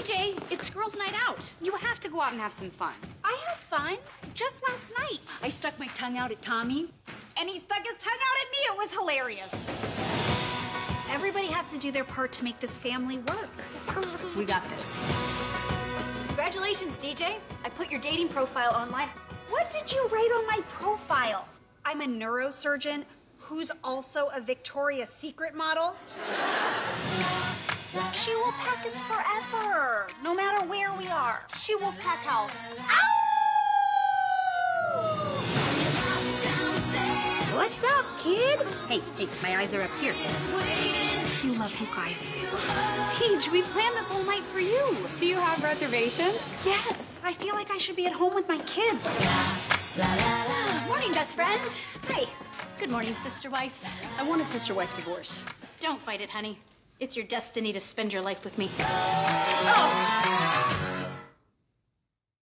DJ, it's girls' night out. You have to go out and have some fun. I had fun. Just last night, I stuck my tongue out at Tommy, and he stuck his tongue out at me. It was hilarious. Everybody has to do their part to make this family work. We got this. Congratulations, DJ. I put your dating profile online. What did you write on my profile? I'm a neurosurgeon who's also a Victoria's Secret model. She will pack us forever, no matter where we are. She Wolfpack Hell. What's up, kid? Hey, hey, my eyes are up here. You love you guys. Deej, we planned this whole night for you. Do you have reservations? Yes, I feel like I should be at home with my kids. Morning, best friend. Hi. Good morning, sister wife. I want a sister wife divorce. Don't fight it, honey. It's your destiny to spend your life with me. Oh.